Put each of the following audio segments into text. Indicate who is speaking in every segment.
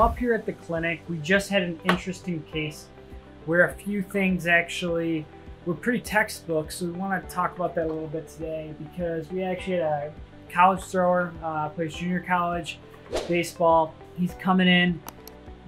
Speaker 1: Up here at the clinic. We just had an interesting case where a few things actually were pretty textbook. So we want to talk about that a little bit today because we actually had a college thrower, uh, plays junior college baseball. He's coming in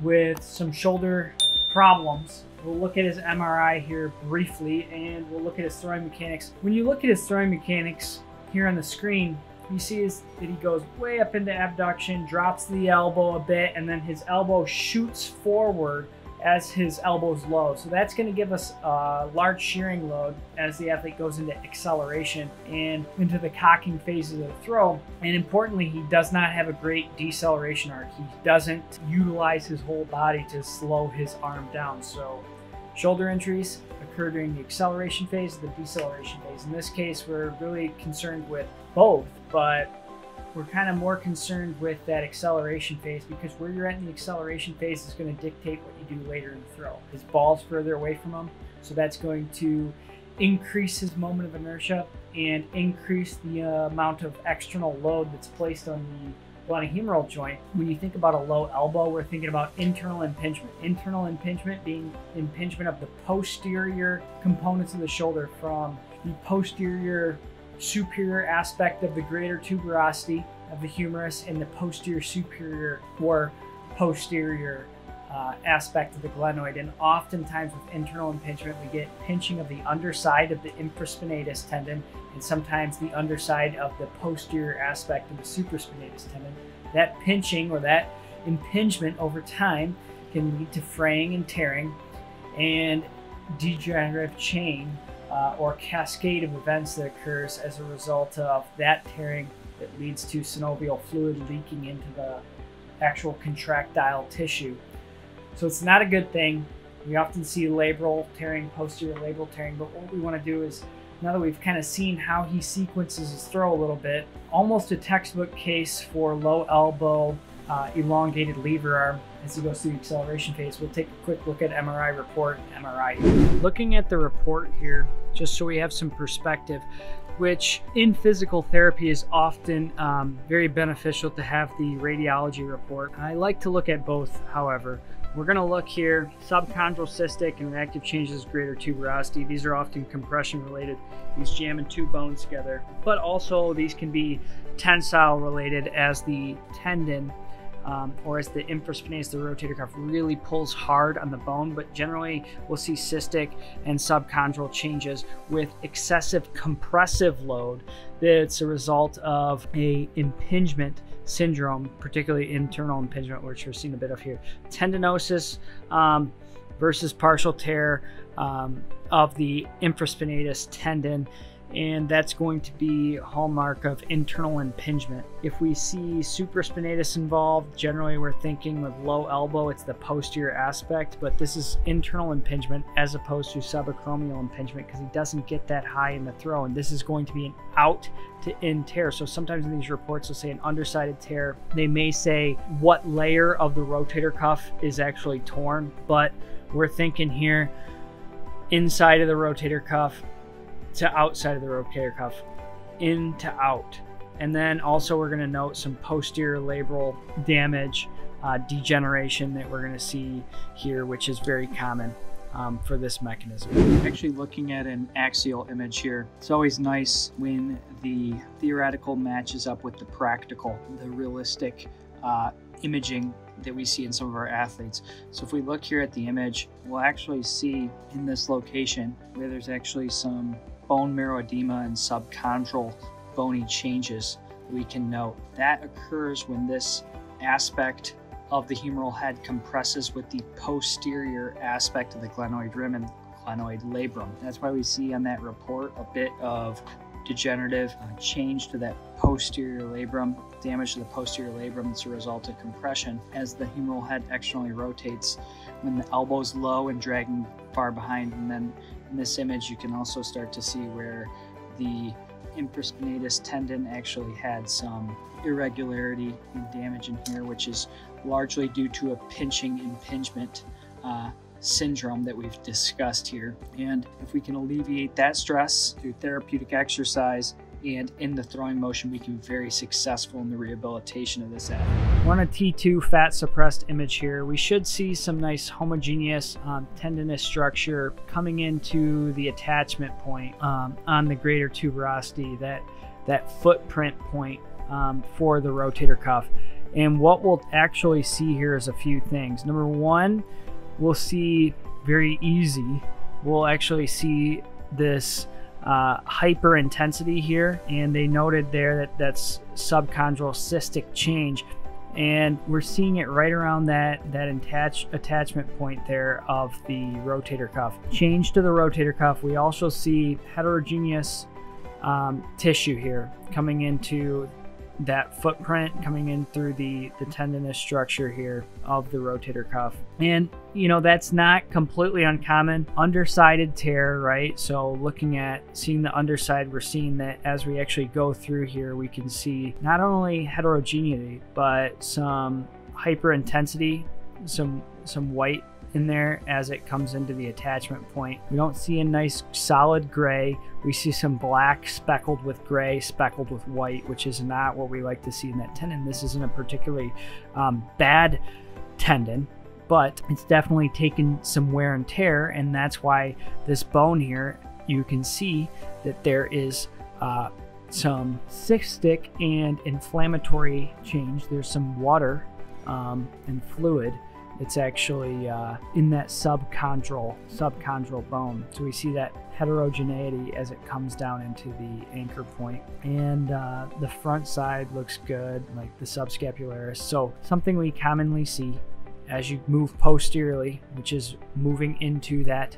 Speaker 1: with some shoulder problems. We'll look at his MRI here briefly and we'll look at his throwing mechanics. When you look at his throwing mechanics here on the screen, you see is that he goes way up into abduction, drops the elbow a bit, and then his elbow shoots forward as his elbow's low. So that's going to give us a large shearing load as the athlete goes into acceleration and into the cocking phases of the throw. And importantly, he does not have a great deceleration arc. He doesn't utilize his whole body to slow his arm down. So shoulder injuries occur during the acceleration phase, the deceleration phase. In this case, we're really concerned with both, but we're kind of more concerned with that acceleration phase because where you're at in the acceleration phase is going to dictate what you do later in the throw. His ball's further away from him, so that's going to increase his moment of inertia and increase the uh, amount of external load that's placed on the glenohumeral joint. When you think about a low elbow, we're thinking about internal impingement. Internal impingement being impingement of the posterior components of the shoulder from the posterior superior aspect of the greater tuberosity of the humerus and the posterior superior or posterior uh, aspect of the glenoid. And oftentimes with internal impingement, we get pinching of the underside of the infraspinatus tendon and sometimes the underside of the posterior aspect of the supraspinatus tendon. That pinching or that impingement over time can lead to fraying and tearing and degenerative chain uh, or cascade of events that occurs as a result of that tearing that leads to synovial fluid leaking into the actual contractile tissue. So it's not a good thing. We often see labral tearing, posterior labral tearing, but what we want to do is now that we've kind of seen how he sequences his throw a little bit, almost a textbook case for low elbow uh, elongated lever arm as he goes through the acceleration phase. We'll take a quick look at MRI report, MRI. Looking at the report here, just so we have some perspective, which in physical therapy is often um, very beneficial to have the radiology report. I like to look at both, however. We're going to look here, subchondral cystic and reactive changes greater tuberosity. These are often compression related. These jamming two bones together, but also these can be tensile related as the tendon um, or as the infraspinatus, the rotator cuff really pulls hard on the bone, but generally we'll see cystic and subchondral changes with excessive compressive load that's a result of a impingement syndrome, particularly internal impingement, which we're seeing a bit of here. Tendinosis um, versus partial tear um, of the infraspinatus tendon and that's going to be hallmark of internal impingement. If we see supraspinatus involved, generally we're thinking with low elbow, it's the posterior aspect, but this is internal impingement as opposed to subacromial impingement because he doesn't get that high in the throw, and this is going to be an out to in tear. So sometimes in these reports they'll say an undersided tear. They may say what layer of the rotator cuff is actually torn, but we're thinking here inside of the rotator cuff to outside of the rotator cuff, in to out. And then also we're going to note some posterior labral damage, uh, degeneration that we're going to see here, which is very common. Um, for this mechanism. Actually looking at an axial image here, it's always nice when the theoretical matches up with the practical, the realistic uh, imaging that we see in some of our athletes. So if we look here at the image, we'll actually see in this location where there's actually some bone marrow edema and subchondral bony changes we can note. That occurs when this aspect of the humeral head compresses with the posterior aspect of the glenoid rim and glenoid labrum. That's why we see on that report a bit of degenerative uh, change to that posterior labrum, damage to the posterior labrum as a result of compression as the humeral head externally rotates when the elbow's low and dragging far behind and then in this image, you can also start to see where the infraspinatus tendon actually had some irregularity and damage in here, which is largely due to a pinching impingement uh, syndrome that we've discussed here. And if we can alleviate that stress through therapeutic exercise
Speaker 2: and in the throwing motion, we can be very successful in the rehabilitation of this athlete.
Speaker 1: We're on a T2 fat suppressed image here. We should see some nice homogeneous um, tendinous structure coming into the attachment point um, on the greater tuberosity, that, that footprint point um, for the rotator cuff. And what we'll actually see here is a few things. Number one, we'll see very easy, we'll actually see this uh, hyper intensity here, and they noted there that that's subchondral cystic change, and we're seeing it right around that that attach, attachment point there of the rotator cuff. Change to the rotator cuff. We also see heterogeneous um, tissue here coming into that footprint coming in through the the tendinous structure here of the rotator cuff. And you know that's not completely uncommon. Undersided tear right? So looking at seeing the underside we're seeing that as we actually go through here we can see not only heterogeneity but some hyper intensity some some white in there as it comes into the attachment point. We don't see a nice solid gray. We see some black speckled with gray, speckled with white, which is not what we like to see in that tendon. This isn't a particularly um, bad tendon, but it's definitely taken some wear and tear, and that's why this bone here, you can see that there is uh, some cystic and inflammatory change. There's some water um, and fluid it's actually uh, in that subchondral subchondral bone. So we see that heterogeneity as it comes down into the anchor point. And uh, the front side looks good, like the subscapularis. So something we commonly see as you move posteriorly, which is moving into that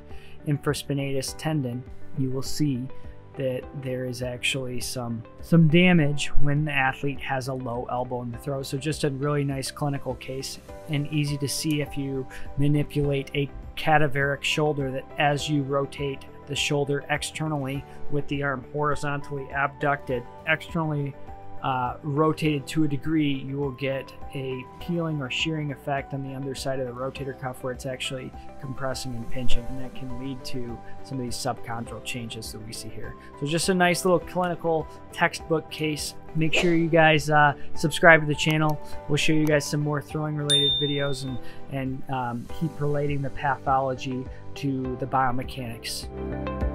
Speaker 1: infraspinatus tendon, you will see that there is actually some some damage when the athlete has a low elbow in the throw. So just a really nice clinical case and easy to see if you manipulate a cadaveric shoulder that as you rotate the shoulder externally with the arm horizontally abducted, externally uh, rotated to a degree, you will get a peeling or shearing effect on the underside of the rotator cuff where it's actually compressing and pinching, and that can lead to some of these subchondral changes that we see here. So just a nice little clinical textbook case. Make sure you guys uh, subscribe to the channel. We'll show you guys some more throwing related videos and, and um, keep relating the pathology to the biomechanics.